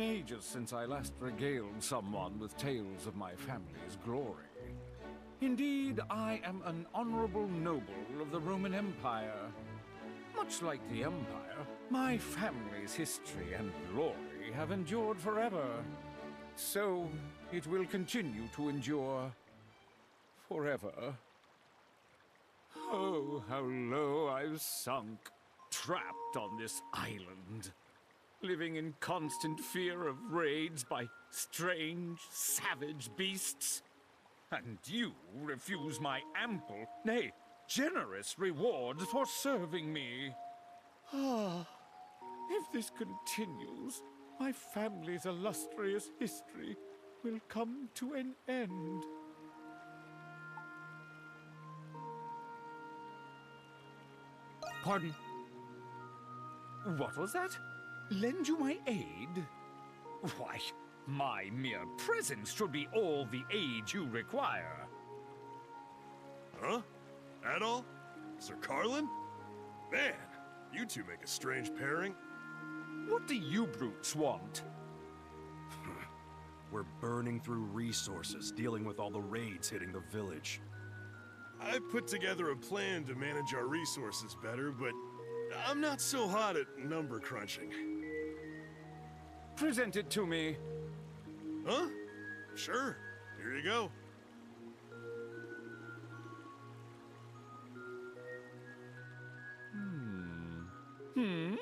ages since I last regaled someone with tales of my family's glory. Indeed, I am an honorable noble of the Roman Empire. Much like the Empire, my family's history and glory have endured forever. So, it will continue to endure forever. Oh, how low I've sunk, trapped on this island, living in constant fear of raids by strange, savage beasts. And you refuse my ample, nay, generous rewards for serving me. Ah, if this continues, my family's illustrious history will come to an end. Pardon? What was that? Lend you my aid? Why, my mere presence should be all the aid you require. Huh? Adol? Sir Carlan? Man, you two make a strange pairing. What do you brutes want? We're burning through resources, dealing with all the raids hitting the village. I put together a plan to manage our resources better, but I'm not so hot at number crunching. Present it to me. Huh? Sure. Here you go. Hmm? Hmm?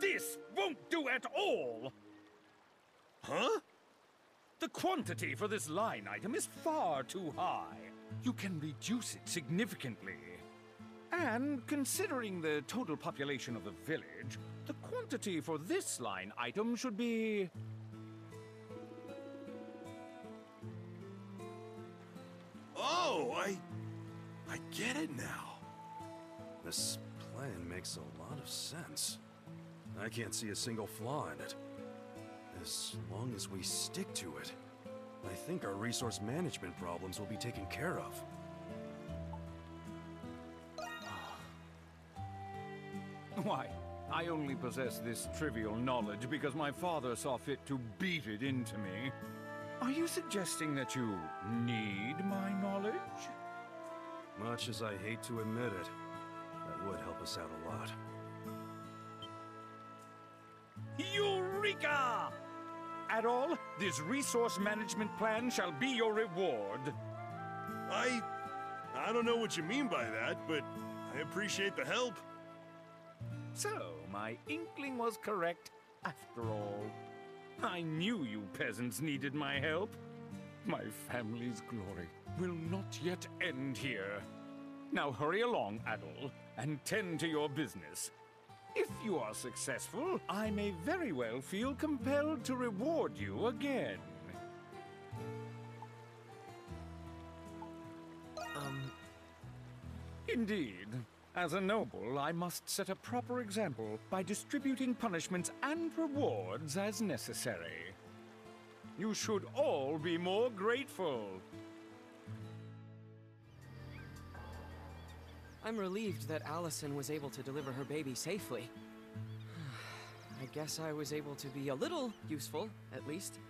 This won't do at all! Huh? The quantity for this line item is far too high. You can reduce it significantly. And considering the total population of the village, the quantity for this line item should be. Oh, I... I get it now. This plan makes a lot of sense. I can't see a single flaw in it. As long as we stick to it, I think our resource management problems will be taken care of. Why, I only possess this trivial knowledge because my father saw fit to beat it into me. Are you suggesting that you need my knowledge? Much as I hate to admit it, that would help us out a lot. Eureka! Adol, this resource management plan shall be your reward. I... I don't know what you mean by that, but I appreciate the help. So, my inkling was correct after all. I knew you peasants needed my help. My family's glory will not yet end here. Now hurry along, Adol, and tend to your business. If you are successful, I may very well feel compelled to reward you again. Um, Indeed. As a noble, I must set a proper example by distributing punishments and rewards as necessary. You should all be more grateful. I'm relieved that Allison was able to deliver her baby safely. I guess I was able to be a little useful, at least.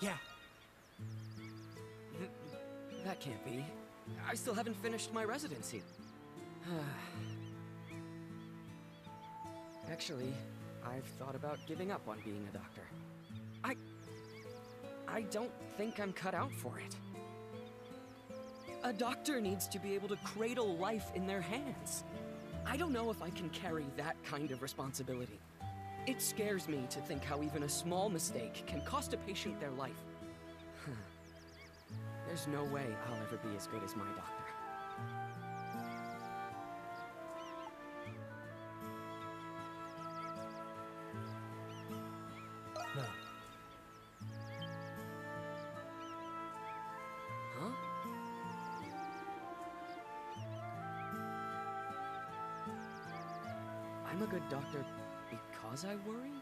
Yeah. Th that can't be. I still haven't finished my residency. Actually, I've thought about giving up on being a doctor. I... I don't think I'm cut out for it. A doctor needs to be able to cradle life in their hands. I don't know if I can carry that kind of responsibility. It scares me to think how even a small mistake can cost a patient their life. There's no way I'll ever be as good as my doctor. no. Huh? I'm a good doctor because I worry?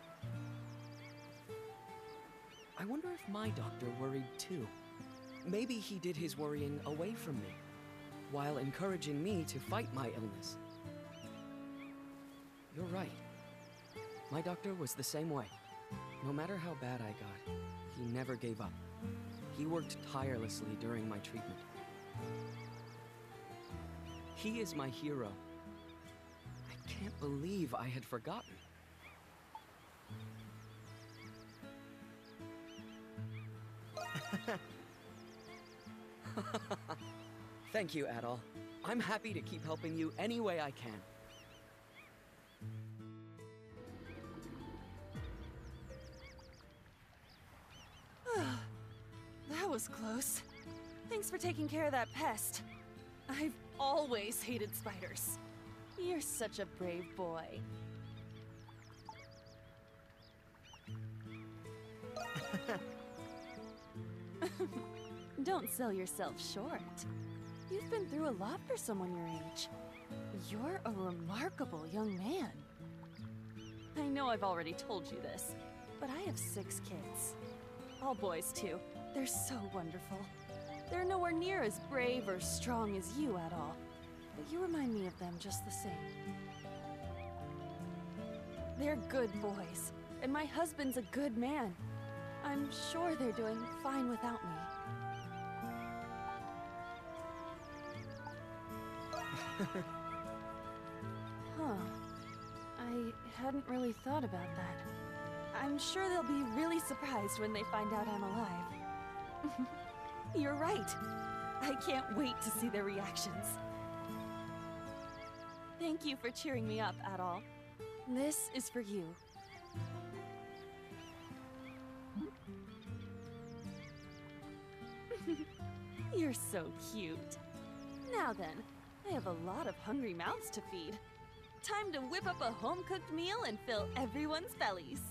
I wonder if my doctor worried too. Maybe he did his worrying away from me, while encouraging me to fight my illness. You're right. My doctor was the same way. No matter how bad I got, he never gave up. He worked tirelessly during my treatment. He is my hero. I can't believe I had forgotten. Thank you, Adol. I'm happy to keep helping you any way I can. That was close. Thanks for taking care of that pest. I've always hated spiders. You're such a brave boy. Don't sell yourself short. You've been through a lot for someone your age. You're a remarkable young man. I know I've already told you this, but I have six kids. All boys, too. They're so wonderful. They're nowhere near as brave or strong as you at all, but you remind me of them just the same. They're good boys, and my husband's a good man. I'm sure they're doing fine without me. Huh. I hadn't really thought about that. I'm sure they'll be really surprised when they find out I'm alive. You're right. I can't wait to see their reactions. Thank you for cheering me up, Adol. This is for you. You're so cute. Now then, I have a lot of hungry mouths to feed. Time to whip up a home cooked meal and fill everyone's bellies.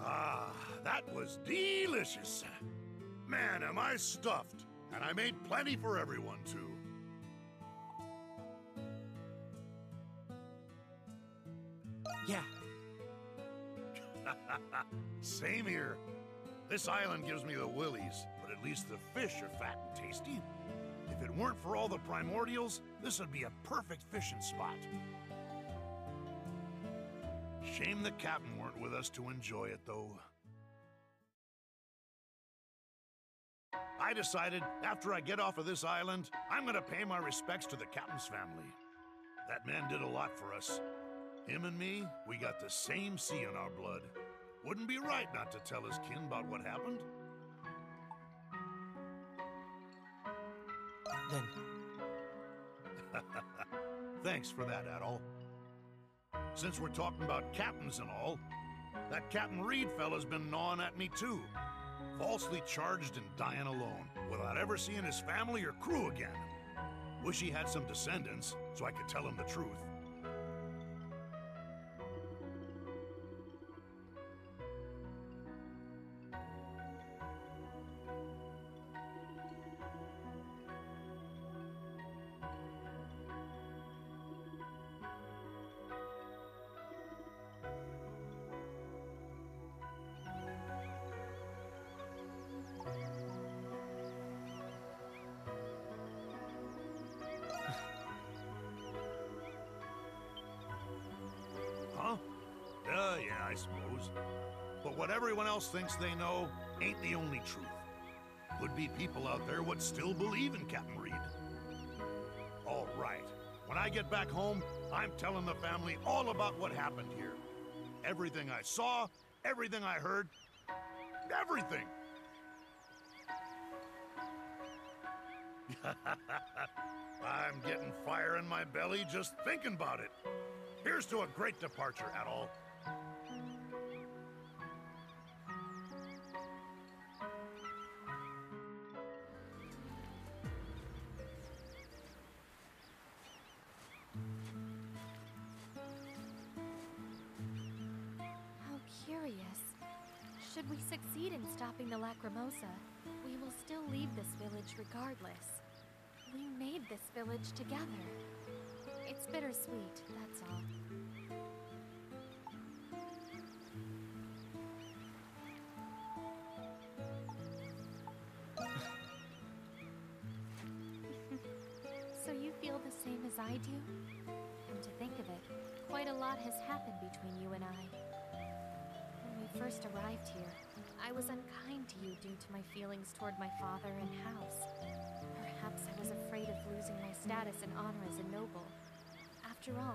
Ah, that was delicious. Man, am I stuffed. And I made plenty for everyone, too. Same here. This island gives me the willies, but at least the fish are fat and tasty. If it weren't for all the primordials, this would be a perfect fishing spot. Shame the captain weren't with us to enjoy it, though. I decided after I get off of this island, I'm gonna pay my respects to the captain's family. That man did a lot for us. Him and me, we got the same sea in our blood. Wouldn't be right not to tell his kin about what happened. then Thanks for that, Adol. Since we're talking about captains and all, that Captain Reed fella's been gnawing at me too. Falsely charged and dying alone, without ever seeing his family or crew again. Wish he had some descendants, so I could tell him the truth. Yeah, I suppose. But what everyone else thinks they know ain't the only truth. Could be people out there would still believe in Captain Reed. All right. When I get back home, I'm telling the family all about what happened here. Everything I saw, everything I heard, everything. I'm getting fire in my belly just thinking about it. Here's to a great departure, Adol. curious. Should we succeed in stopping the Lacrimosa, we will still leave this village regardless. We made this village together. It's bittersweet, that's all. so you feel the same as I do? And to think of it, quite a lot has happened between you and I. First arrived here, I was unkind to you due to my feelings toward my father and house. Perhaps I was afraid of losing my status and honor as a noble. After all,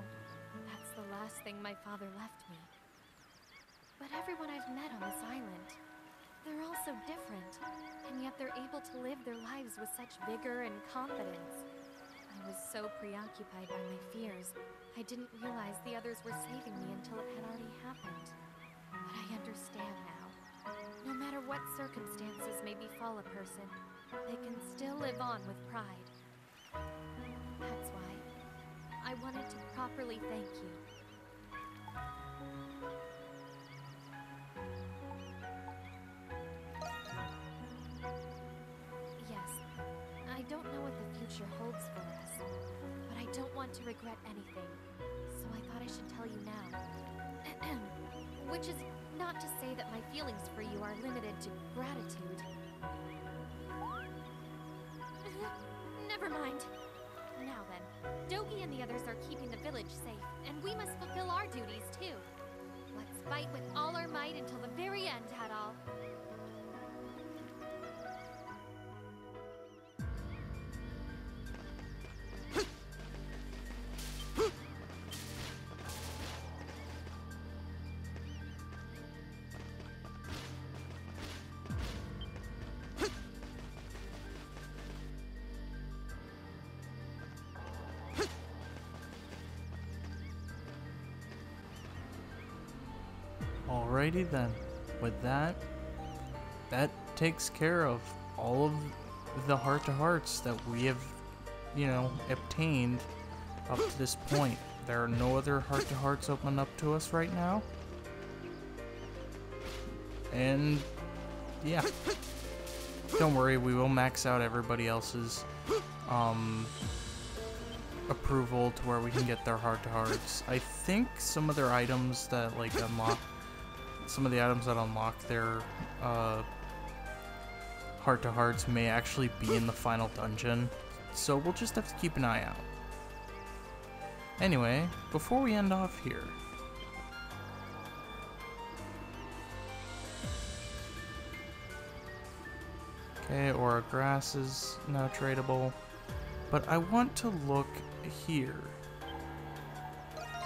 that's the last thing my father left me. But everyone I've met on this island, they're all so different, and yet they're able to live their lives with such vigor and confidence. I was so preoccupied by my fears, I didn't realize the others were saving me until it had already happened. But I understand now. No matter what circumstances may befall a person, they can still live on with pride. That's why I wanted to properly thank you. Yes, I don't know what the future holds for us, but I don't want to regret anything, so I thought I should tell you now. Which is not to say that my feelings for you are limited to gratitude. Never mind. Now then, Dogi and the others are keeping the village safe, and we must fulfill our duties too. Let's fight with all our might until the very end, Adol. Alrighty then. With that, that takes care of all of the heart to hearts that we have, you know, obtained up to this point. There are no other heart to hearts open up to us right now. And yeah. Don't worry, we will max out everybody else's um approval to where we can get their heart to hearts. I think some of their items that like unlock some of the items that unlock their uh, heart to hearts may actually be in the final dungeon, so we'll just have to keep an eye out. Anyway, before we end off here, Okay, Aura Grass is now tradable. But I want to look here.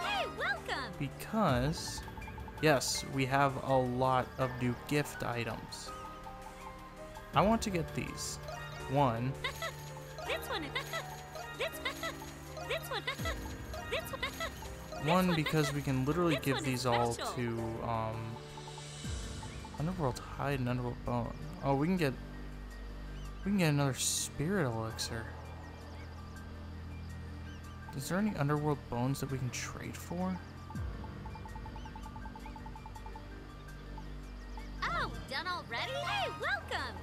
Hey, welcome! Because, yes, we have a lot of new gift items. I want to get these. One, This one. this. This one. This one. one because we can literally give these all to um, Underworld Hide and Underworld Bone. Oh, we can get we can get another Spirit Elixir. Is there any Underworld Bones that we can trade for?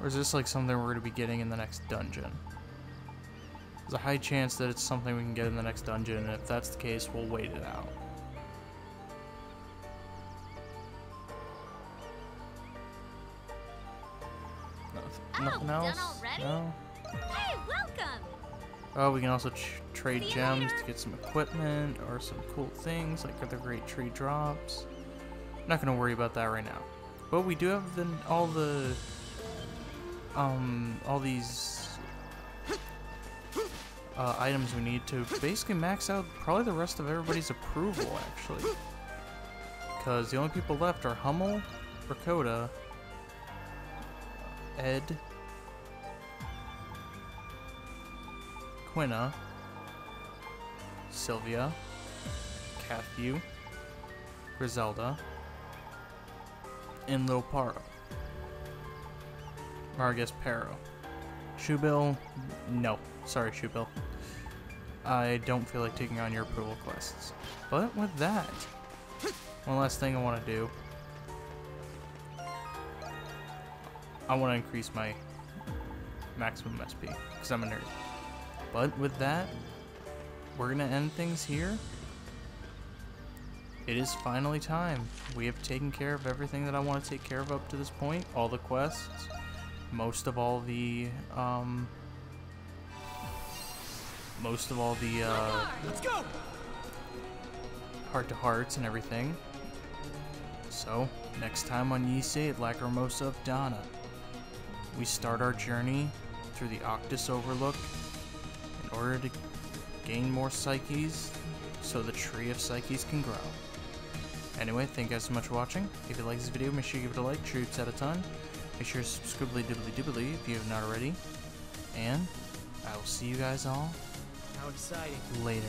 Or is this like something we're going to be getting in the next dungeon? There's a high chance that it's something we can get in the next dungeon, and if that's the case, we'll wait it out. Oh, nothing done else? No? Hey, welcome! Oh, we can also trade gems later. to get some equipment or some cool things like other great tree drops. Not gonna worry about that right now. But we do have the all the um all these uh, items we need to basically max out probably the rest of everybody's approval actually. Because the only people left are Hummel, Ricotta, Ed, Quina, Sylvia, Cathew, Griselda, and Lil. Guess Paro. Shubil, no. Sorry, Shubil. I don't feel like taking on your approval quests. But with that, one last thing I want to do. I want to increase my maximum SP, because I'm a nerd. But with that, we're going to end things here. It is finally time. We have taken care of everything that I want to take care of up to this point. All the quests, most of all the um, most of all the uh, Let's go! heart to hearts and everything. So, next time on Ys VIII: Lacrimosa of Dana, we start our journey through the Octus Overlook in order to gain more psyches so the tree of psyches can grow. Anyway, thank you guys so much for watching. If you like this video, make sure you give it a like, troops out a ton. Make sure to subscribe dibbly dibbly if you have not already. And I will see you guys all How exciting. later.